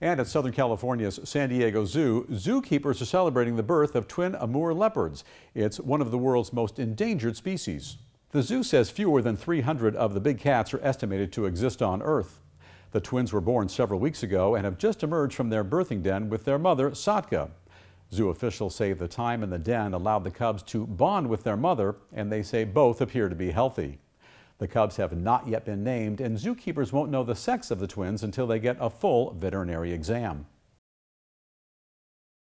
And at Southern California's San Diego Zoo, zookeepers are celebrating the birth of twin Amur leopards. It's one of the world's most endangered species. The zoo says fewer than 300 of the big cats are estimated to exist on Earth. The twins were born several weeks ago and have just emerged from their birthing den with their mother, Satka. Zoo officials say the time in the den allowed the cubs to bond with their mother, and they say both appear to be healthy. The cubs have not yet been named, and zookeepers won't know the sex of the twins until they get a full veterinary exam.